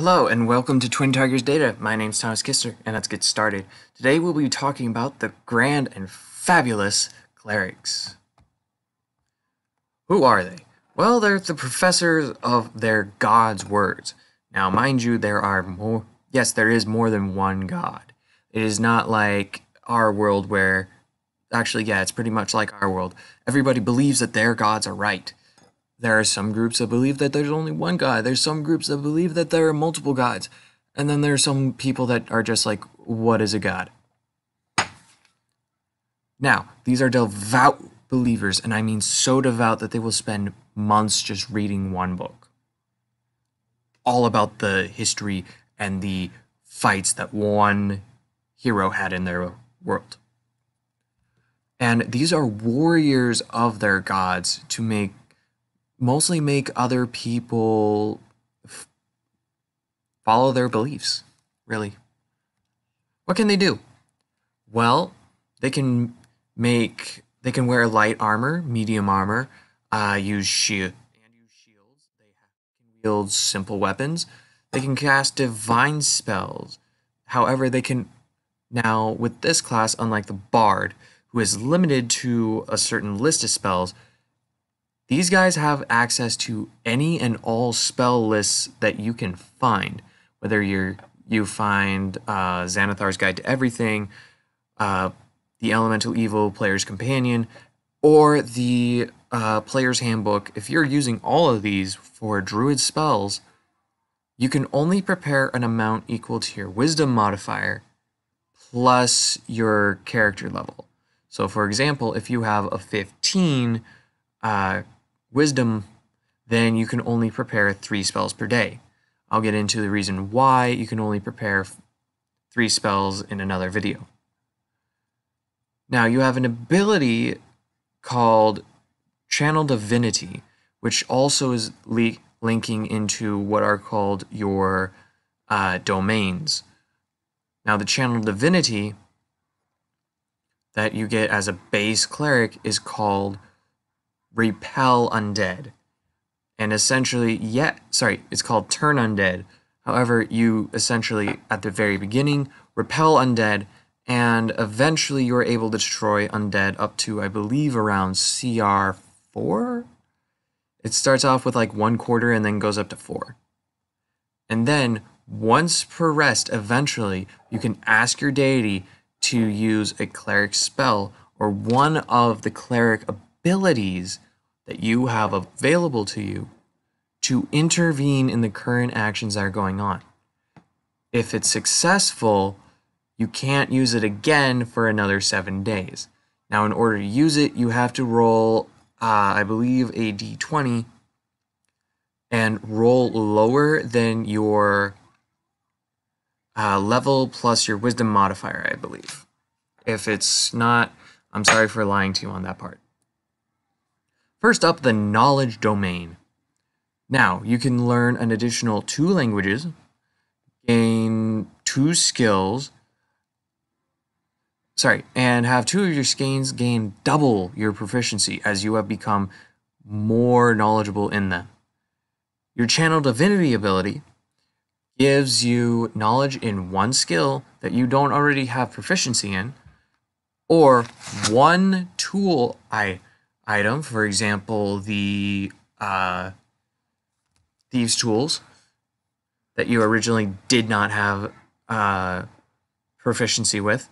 Hello and welcome to Twin Tigers Data. My name's Thomas Kistler and let's get started. Today we'll be talking about the grand and fabulous clerics. Who are they? Well, they're the professors of their god's words. Now, mind you, there are more, yes, there is more than one god. It is not like our world where, actually, yeah, it's pretty much like our world. Everybody believes that their gods are right there are some groups that believe that there's only one God. There's some groups that believe that there are multiple gods. And then there's some people that are just like, what is a God? Now, these are devout believers, and I mean so devout that they will spend months just reading one book. All about the history and the fights that one hero had in their world. And these are warriors of their gods to make mostly make other people f- follow their beliefs, really. What can they do? Well, they can make they can wear light armor, medium armor, uh, use shield and use shields. They can wield simple weapons. They can cast divine spells. However, they can now with this class, unlike the bard, who is limited to a certain list of spells, these guys have access to any and all spell lists that you can find, whether you're you find uh, Xanathar's Guide to Everything, uh, the Elemental Evil Player's Companion, or the uh, Player's Handbook. If you're using all of these for Druid spells, you can only prepare an amount equal to your Wisdom modifier plus your character level. So, for example, if you have a 15 uh, wisdom, then you can only prepare three spells per day. I'll get into the reason why you can only prepare three spells in another video. Now, you have an ability called Channel Divinity, which also is linking into what are called your uh, domains. Now, the Channel Divinity that you get as a base cleric is called repel undead. And essentially, yeah, sorry, it's called turn undead. However, you essentially, at the very beginning, repel undead, and eventually you're able to destroy undead up to, I believe, around CR 4? It starts off with like one quarter and then goes up to four. And then, once per rest, eventually, you can ask your deity to use a cleric spell or one of the cleric abilities abilities that you have available to you to intervene in the current actions that are going on. If it's successful, you can't use it again for another seven days. Now, in order to use it, you have to roll, uh, I believe, a d20 and roll lower than your uh, level plus your wisdom modifier, I believe. If it's not, I'm sorry for lying to you on that part. First up, the knowledge domain. Now, you can learn an additional two languages, gain two skills, sorry, and have two of your skills gain double your proficiency as you have become more knowledgeable in them. Your channel divinity ability gives you knowledge in one skill that you don't already have proficiency in, or one tool I item, for example, the uh, thieves' tools that you originally did not have uh, proficiency with,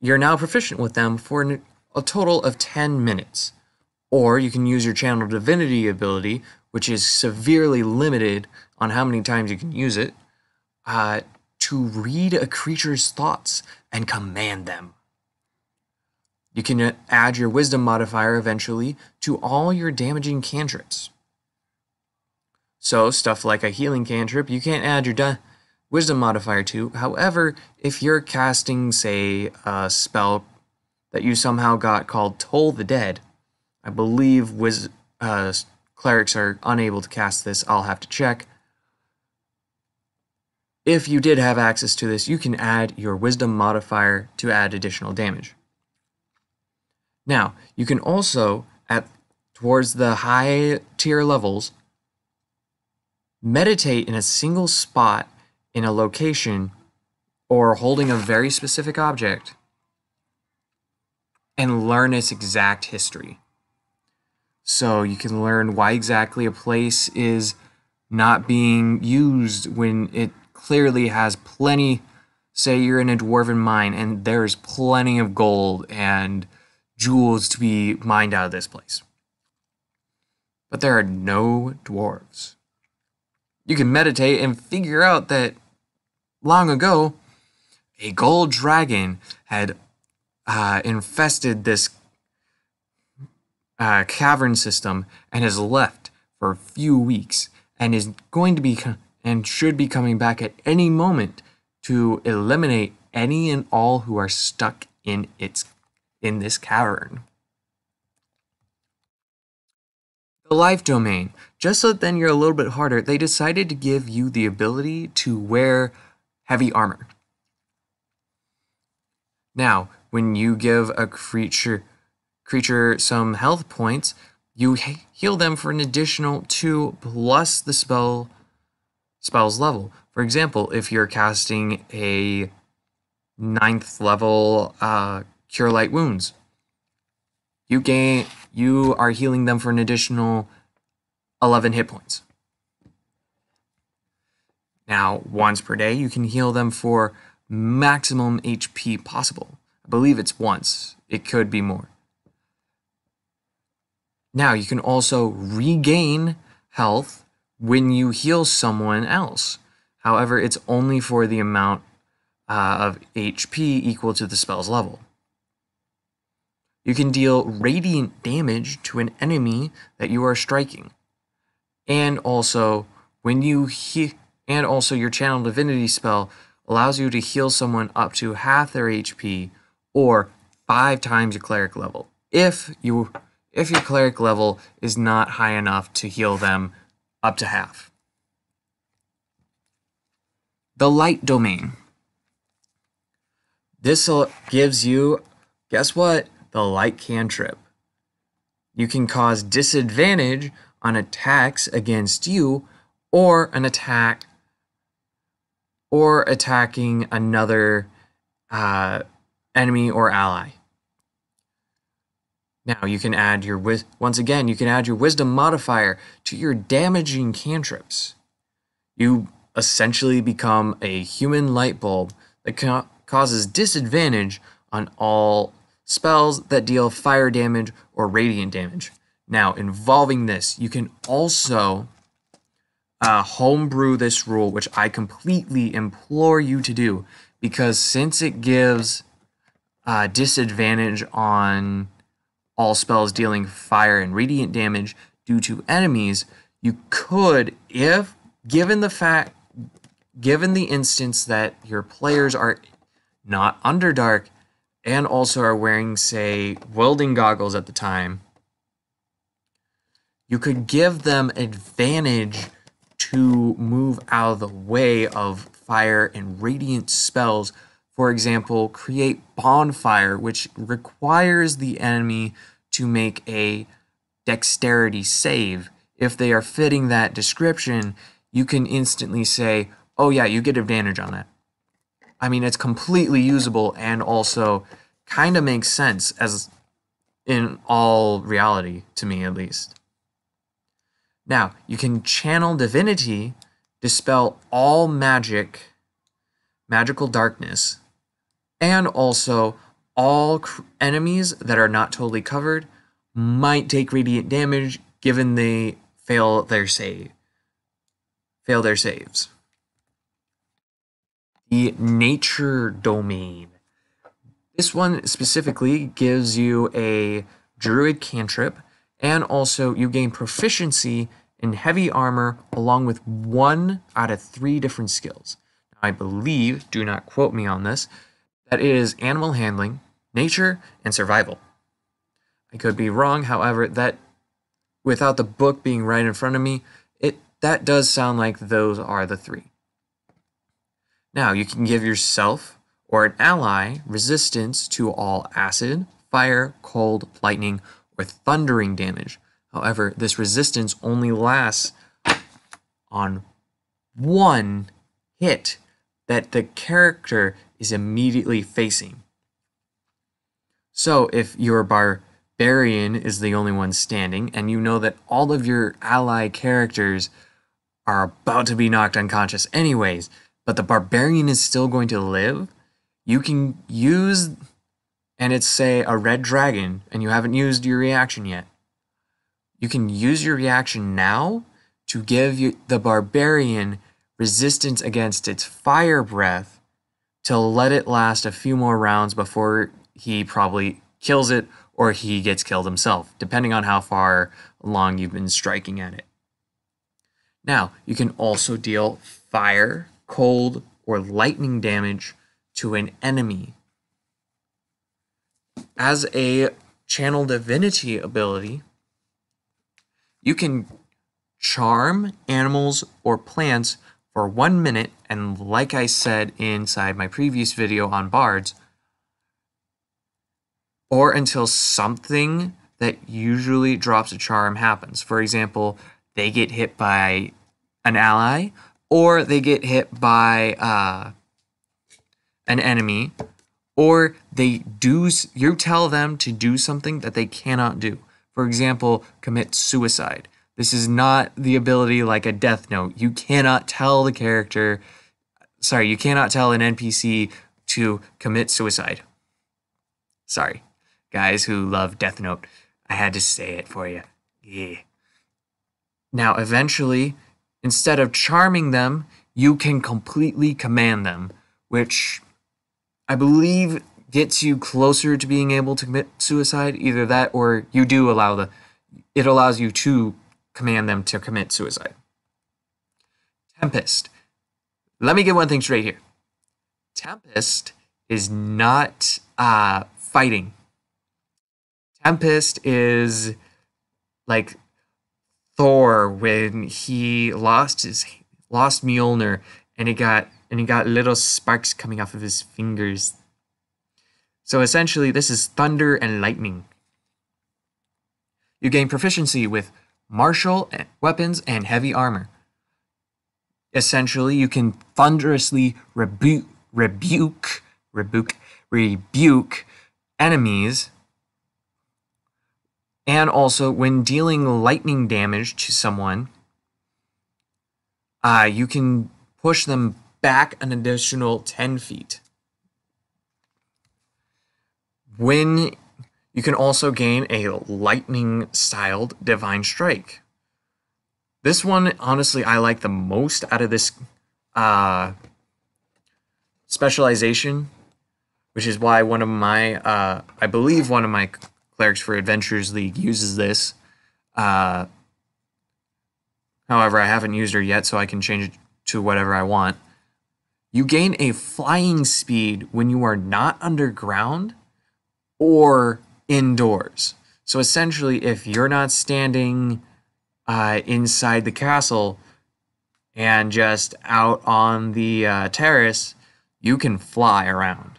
you're now proficient with them for a total of 10 minutes. Or you can use your channel divinity ability, which is severely limited on how many times you can use it, uh, to read a creature's thoughts and command them. You can add your wisdom modifier eventually to all your damaging cantrips. So, stuff like a healing cantrip, you can't add your wisdom modifier to. However, if you're casting, say, a spell that you somehow got called Toll the Dead, I believe wis- uh, clerics are unable to cast this. I'll have to check. If you did have access to this, you can add your wisdom modifier to add additional damage. Now, you can also, at towards the high tier levels, meditate in a single spot in a location or holding a very specific object and learn its exact history. So you can learn why exactly a place is not being used when it clearly has plenty. Say you're in a dwarven mine and there's plenty of gold and jewels to be mined out of this place. But there are no dwarves. You can meditate and figure out that long ago, a gold dragon had uh, infested this uh, cavern system and has left for a few weeks and is going to be and should be coming back at any moment to eliminate any and all who are stuck in its in this cavern. The life domain. Just so that then you're a little bit harder, they decided to give you the ability to wear heavy armor. Now, when you give a creature creature some health points, you heal them for an additional 2 plus the spell spell's level. For example, if you're casting a ninth level uh, Cure Light Wounds, you gain you are healing them for an additional 11 hit points. Now, once per day, you can heal them for maximum HP possible. I believe it's once. It could be more. Now, you can also regain health when you heal someone else. However, it's only for the amount uh, of HP equal to the spell's level. You can deal radiant damage to an enemy that you are striking. And also, when you he- and also your channel divinity spell allows you to heal someone up to half their HP or 5 times your cleric level. If you if your cleric level is not high enough to heal them up to half. The light domain. This uh, gives you, guess what? The light cantrip. You can cause disadvantage on attacks against you or an attack or attacking another uh, enemy or ally. Now you can add your once again you can add your wisdom modifier to your damaging cantrips. You essentially become a human light bulb that ca- causes disadvantage on all spells that deal fire damage or radiant damage. Now, involving this, you can also uh, homebrew this rule, which I completely implore you to do, because since it gives uh, disadvantage on all spells dealing fire and radiant damage due to enemies, you could, if given the fact, given the instance that your players are not underdark and also are wearing, say, welding goggles at the time, you could give them advantage to move out of the way of fire and radiant spells for example, create bonfire, which requires the enemy to make a dexterity save. If they are fitting that description, you can instantly say, oh, yeah, you get advantage on that. I mean, it's completely usable and also kind of makes sense as in all reality, to me at least. Now, you can channel divinity, dispel all magic, magical darkness, and also, all enemies that are not totally covered might take radiant damage given they fail their save. Fail their saves. The nature domain. This one specifically gives you a druid cantrip, and also you gain proficiency in heavy armor along with one out of three different skills. I believe, do not quote me on this, that it is animal handling, nature, and survival. I could be wrong, however, that without the book being right in front of me, it that does sound like those are the three. Now, you can give yourself or an ally resistance to all acid, fire, cold, lightning, or thundering damage. However, this resistance only lasts on one hit that the character is immediately facing. So if your barbarian is the only one standing and you know that all of your ally characters are about to be knocked unconscious anyways, but the barbarian is still going to live, you can use and it's say a red dragon and you haven't used your reaction yet. You can use your reaction now to give you, the barbarian resistance against its fire breath to let it last a few more rounds before he probably kills it or he gets killed himself, depending on how far along you've been striking at it. Now, you can also deal fire, cold, or lightning damage to an enemy. As a channel divinity ability, you can charm animals or plants for one minute, and like I said inside my previous video on bards, or until something that usually drops a charm happens. For example, they get hit by an ally, or they get hit by uh, an enemy, or they do. You tell them to do something that they cannot do. For example, commit suicide. This is not the ability like a death note. You cannot tell the character, sorry, you cannot tell an NPC to commit suicide. Sorry, guys who love Death Note. I had to say it for you. Yeah. Now, eventually, instead of charming them, you can completely command them, which I believe gets you closer to being able to commit suicide. Either that or you do allow the, it allows you to command them to commit suicide. Tempest. Let me get one thing straight here. Tempest is not uh, fighting. Tempest is like Thor when he lost his lost Mjolnir and he got and he got little sparks coming off of his fingers. So essentially this is thunder and lightning. You gain proficiency with martial weapons and heavy armor. Essentially, you can thunderously rebuke rebuke rebuke rebuke enemies and also, when dealing lightning damage to someone, uh, you can push them back an additional 10 feet. When you can also gain a lightning styled divine strike. This one, honestly, I like the most out of this uh, specialization, which is why one of my, uh, I believe one of my Clerics for Adventures League uses this. Uh, however, I haven't used her yet, so I can change it to whatever I want. You gain a flying speed when you are not underground or indoors. So essentially, if you're not standing uh, inside the castle and just out on the uh, terrace, you can fly around.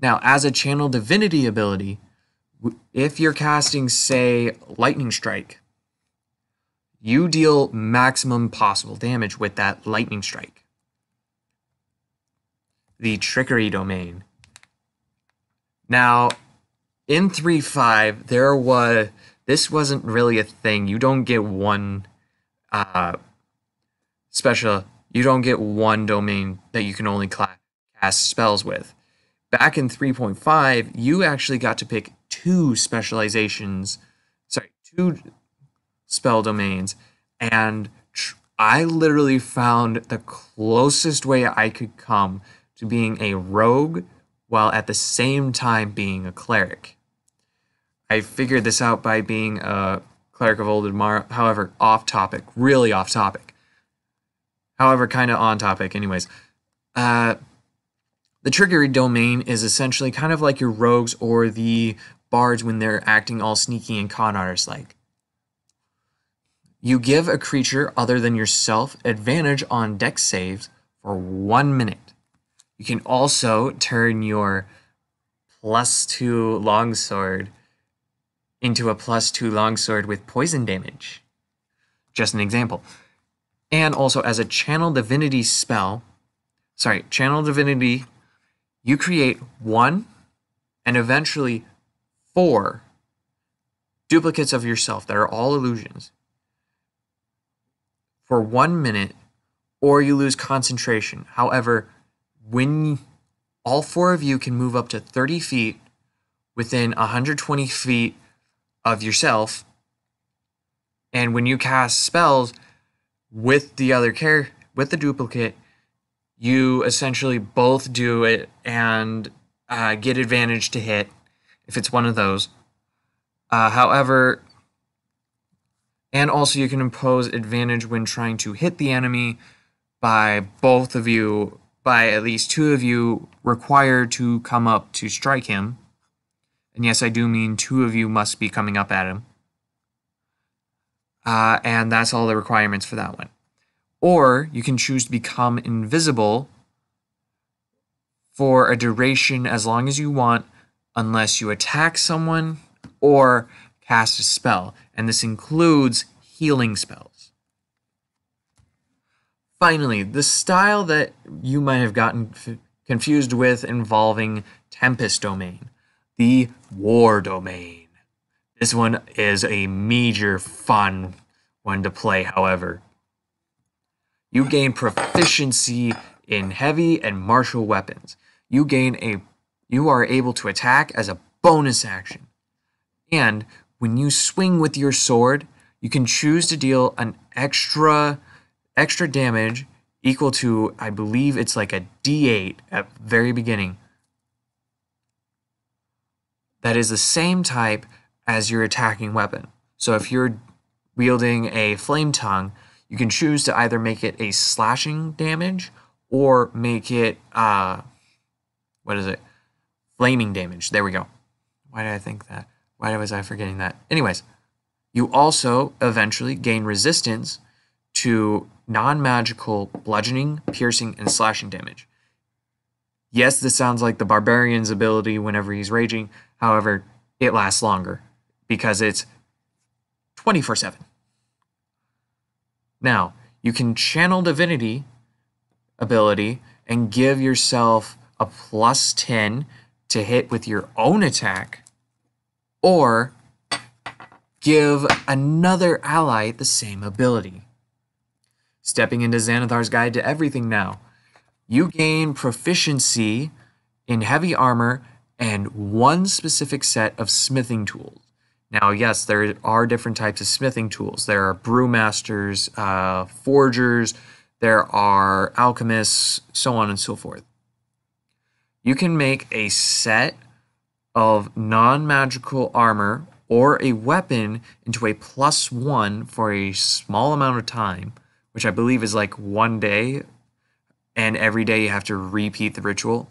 Now, as a channel divinity ability, if you're casting, say, Lightning Strike, you deal maximum possible damage with that Lightning Strike. The Trickery Domain. Now, in 3.5, there was this wasn't really a thing. You don't get one uh, special. You don't get one domain that you can only cast spells with. Back in 3.5, you actually got to pick two specializations, sorry, two spell domains, and I literally found the closest way I could come to being a rogue while at the same time being a cleric. I figured this out by being a cleric of Olidammara, however, off topic, really off topic. However, kind of on topic, anyways. Uh, the trickery domain is essentially kind of like your rogues or the bards when they're acting all sneaky and con artist like. You give a creature other than yourself advantage on dex saves for one minute. You can also turn your plus two longsword into a plus two longsword with poison damage. Just an example. And also as a channel divinity spell, sorry, channel divinity, you create one and eventually four duplicates of yourself that are all illusions for one minute, or you lose concentration. However, when all four of you can move up to 30 feet within 120 feet of yourself, and when you cast spells with the other care with the duplicate, you essentially both do it and uh, get advantage to hit if it's one of those. Uh, however, and also you can impose advantage when trying to hit the enemy by both of you, by at least two of you required to come up to strike him. And yes, I do mean two of you must be coming up at him. Uh, and that's all the requirements for that one. Or you can choose to become invisible for a duration as long as you want, unless you attack someone or cast a spell. And this includes healing spells. Finally, the style that you might have gotten confused with involving Tempest Domain, the War Domain. This one is a major fun one to play, however. You gain proficiency in heavy and martial weapons. You gain a you are able to attack as a bonus action. And when you swing with your sword, you can choose to deal an extra extra damage equal to I believe it's like a d8 at very beginning. That is the same type as your attacking weapon. So if you're wielding a flame tongue, you can choose to either make it a slashing damage or make it uh what is it? Flaming damage. There we go. Why did I think that? Why was I forgetting that? Anyways, you also eventually gain resistance to non magical bludgeoning, piercing, and slashing damage. Yes, this sounds like the barbarian's ability whenever he's raging. However, it lasts longer because it's 24 7. Now, you can channel divinity ability and give yourself a plus 10 to hit with your own attack, or give another ally the same ability. Stepping into Xanathar's Guide to Everything now. You gain proficiency in heavy armor and one specific set of smithing tools. Now, yes, there are different types of smithing tools. There are brewmasters, uh, forgers, there are alchemists, so on and so forth. You can make a set of non magical armor or a weapon into a plus one for a small amount of time, which I believe is like one day, and every day you have to repeat the ritual.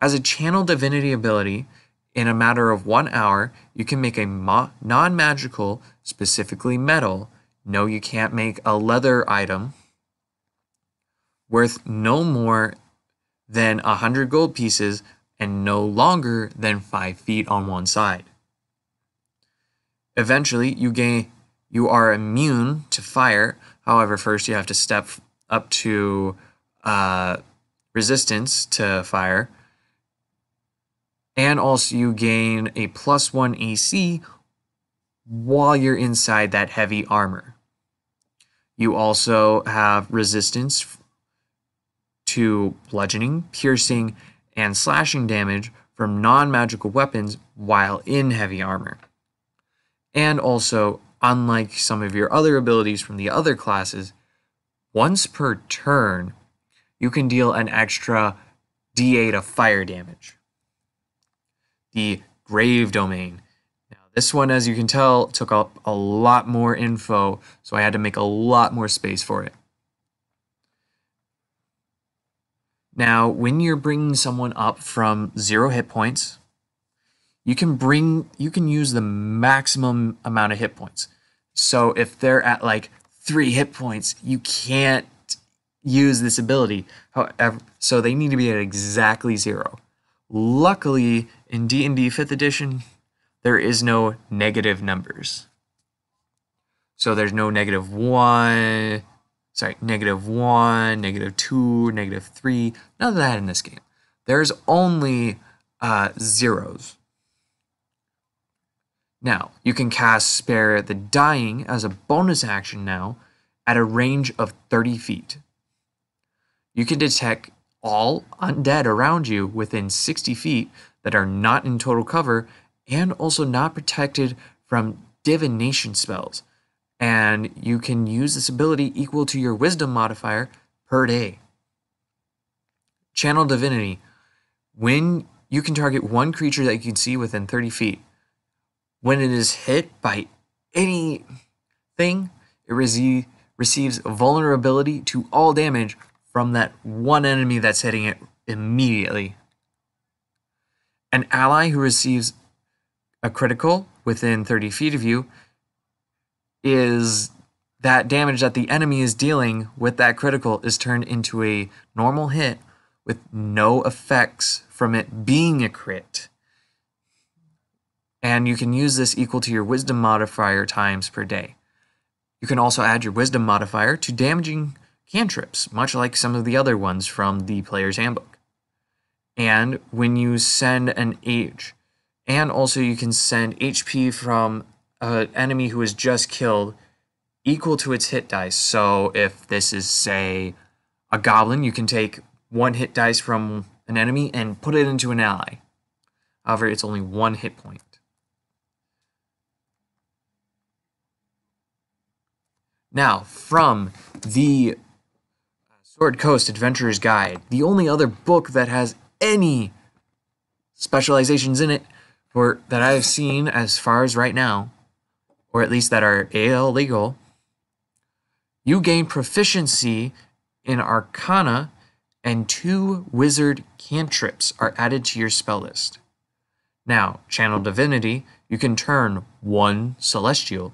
As a channel divinity ability, in a matter of one hour, you can make a non magical, specifically metal. No, you can't make a leather item worth no more than a hundred gold pieces and no longer than five feet on one side. Eventually, you gain you are immune to fire. However, first you have to step up to uh, resistance to fire, and also you gain a plus one AC while you're inside that heavy armor. You also have resistance to bludgeoning, piercing, and slashing damage from non magical weapons while in heavy armor. And also, unlike some of your other abilities from the other classes, once per turn, you can deal an extra d8 of fire damage. The Grave Domain. Now, this one, as you can tell, took up a lot more info, so I had to make a lot more space for it. Now, when you're bringing someone up from zero hit points you can bring you can use the maximum amount of hit points. So if they're at like 3 hit points, you can't use this ability. However, so they need to be at exactly 0. Luckily, in D&D 5th edition, there is no negative numbers. So there's no negative one, sorry, negative one, negative two, negative three, none of that in this game. There's only uh, zeros. Now, you can cast Spare the Dying as a bonus action now at a range of 30 feet. You can detect all undead around you within 60 feet that are not in total cover and also not protected from divination spells. And you can use this ability equal to your wisdom modifier per day. Channel Divinity. When you can target one creature that you can see within 30 feet. When it is hit by anything, it rece- receives vulnerability to all damage from that one enemy that's hitting it immediately. An ally who receives a critical within 30 feet of you is that damage that the enemy is dealing with that critical is turned into a normal hit with no effects from it being a crit. And you can use this equal to your wisdom modifier times per day. You can also add your wisdom modifier to damaging cantrips, much like some of the other ones from the player's handbook. And when you send an H, and also you can send HP from an enemy who is just killed equal to its hit dice. So if this is, say, a goblin, you can take one hit dice from an enemy and put it into an ally. However, it's only one hit point. Now, from the uh, Sword Coast Adventurer's Guide, the only other book that has any specializations in it for that I've seen as far as right now, or at least that are AL legal, you gain proficiency in Arcana and two wizard cantrips are added to your spell list. Now, Channel Divinity, you can turn one Celestial,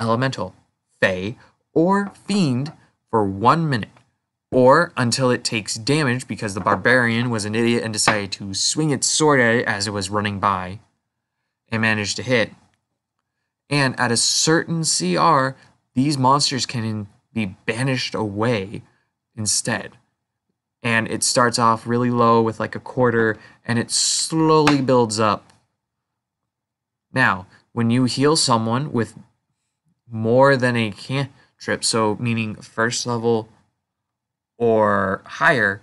Elemental, Fey, or Fiend for one minute, or until it takes damage because the Barbarian was an idiot and decided to swing its sword at it as it was running by and managed to hit. And at a certain CR, these monsters can be banished away instead and it starts off really low with like a quarter and it slowly builds up. Now, when you heal someone with more than a cantrip, so meaning first level or higher,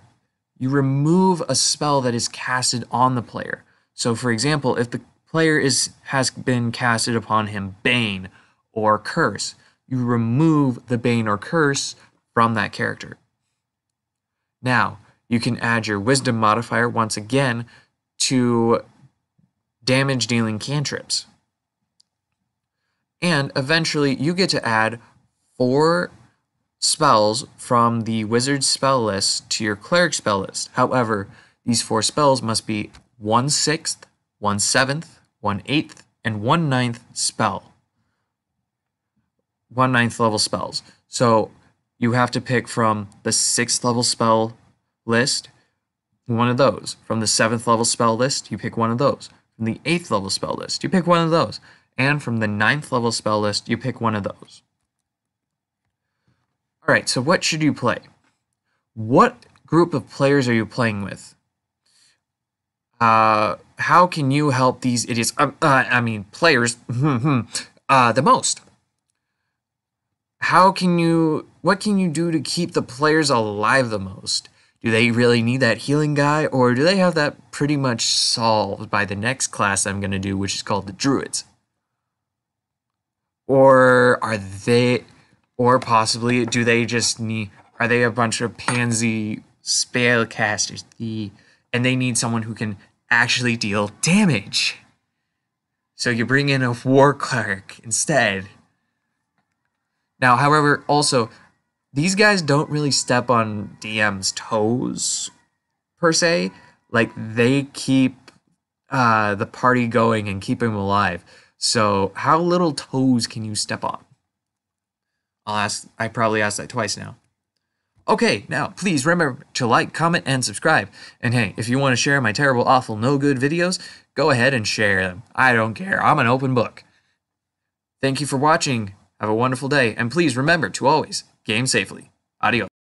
you remove a spell that is casted on the player. So for example, if the player is has been casted upon him Bane or Curse, you remove the Bane or Curse from that character. Now, you can add your wisdom modifier once again to damage dealing cantrips. And eventually you get to add four spells from the wizard spell list to your cleric spell list. However, these four spells must be one sixth, one seventh, one eighth, and one ninth spell. One ninth level spells. So you have to pick from the sixth level spell list one of those. From the seventh level spell list, you pick one of those. From the eighth level spell list, you pick one of those. And from the ninth level spell list, you pick one of those. All right, so what should you play? What group of players are you playing with? Uh, how can you help these idiots? Uh, uh, I mean, players. uh, the most how can you what can you do to keep the players alive the most do they really need that healing guy or do they have that pretty much solved by the next class i'm going to do which is called the druids or are they or possibly do they just need are they a bunch of pansy spellcasters the and they need someone who can actually deal damage so you bring in a war cleric instead now, however, also, these guys don't really step on DM's toes per se. Like they keep uh, the party going and keep him alive. So, how little toes can you step on? I'll ask. I probably asked that twice now. Okay, now please remember to like, comment, and subscribe. And hey, if you want to share my terrible, awful, no good videos, go ahead and share them. I don't care. I'm an open book. Thank you for watching. Have a wonderful day, and please remember to always game safely. Adios.